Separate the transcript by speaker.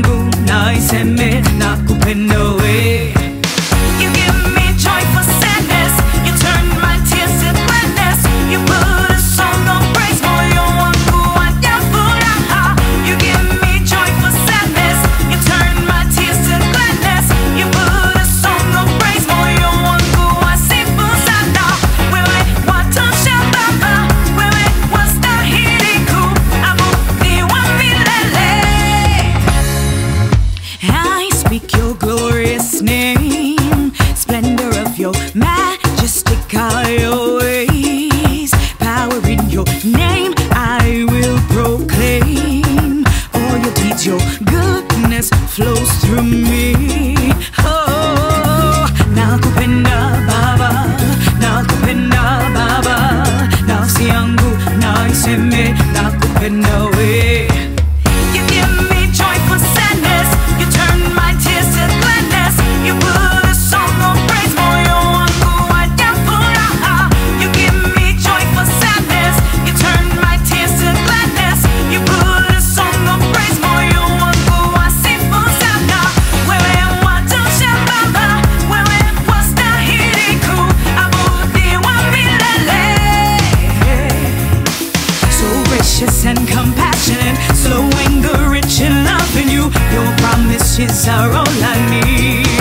Speaker 1: yangu naiseme na kupenda wewe. name I will proclaim. All your deeds, your goodness flows through me. Oh, generous and compassionate, slow anger, rich in love in you. Your promises are all I need.